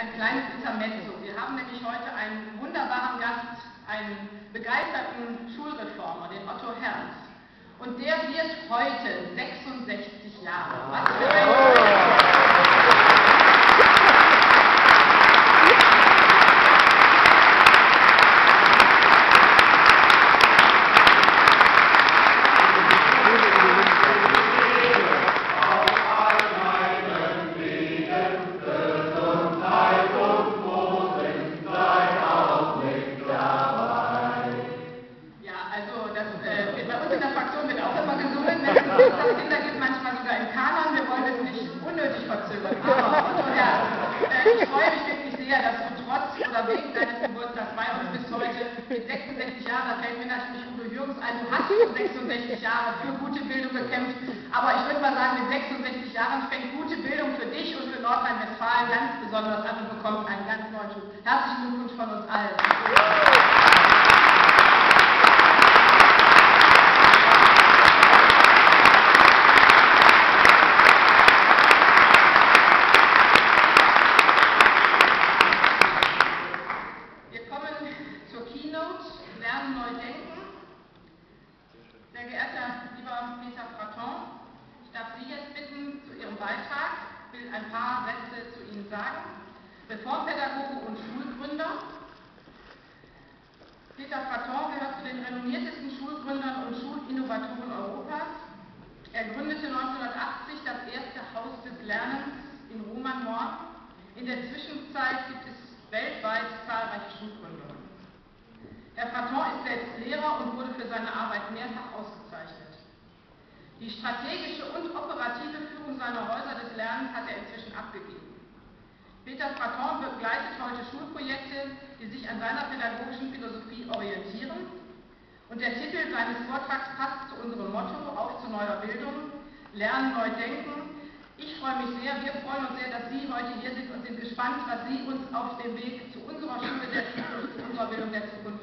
ein kleines Intermezzo. Wir haben nämlich heute einen wunderbaren Gast, einen begeisterten Schulreformer, den Otto Herz. Und der wird heute 66 Jahre. Was uns in der Fraktion wird auch immer gesungen. Ne? Das Kinder gibt manchmal sogar im Kanon. Wir wollen es nicht unnötig verzögern. Aber Herz, äh, ich freue mich wirklich sehr, dass du trotz oder wegen deines Geburtstags bei uns bis heute mit 66 Jahren, da fällt mir natürlich Udo Jürgens ein, du hast schon 66 Jahre für gute Bildung gekämpft. Aber ich würde mal sagen, mit 66 Jahren fängt gute Bildung für dich und für Nordrhein-Westfalen ganz besonders an und bekommt einen ganz neuen Schub. Herzlichen Glückwunsch von uns allen. Wir kommen zur Keynote, Lernen neu denken. Sehr geehrter lieber Peter Fraton, ich darf Sie jetzt bitten zu Ihrem Beitrag, ich will ein paar Sätze zu Ihnen sagen. Reformpädagoge und Schulgründer. Peter Fraton gehört zu den renommiertesten Schulgründern und Schulinnovatoren Europas. Er gründete 1980 das erste Haus des Lernens in Roman In der Zwischenzeit gibt es weltweit zahlreiche Schulgründungen. Herr Fraton ist selbst Lehrer und wurde für seine Arbeit mehrfach ausgezeichnet. Die strategische und operative Führung seiner Häuser des Lernens hat er inzwischen abgegeben. Peter Fraton begleitet heute Schulprojekte, die sich an seiner pädagogischen Philosophie orientieren. Und der Titel seines Vortrags passt zu unserem Motto Auf zu neuer Bildung, Lernen neu denken. Ich freue mich sehr, wir freuen uns sehr, dass Sie heute hier sind und sind gespannt, was Sie uns auf dem Weg zu unserer Schule der Zukunft, zu unserer Bildung der Zukunft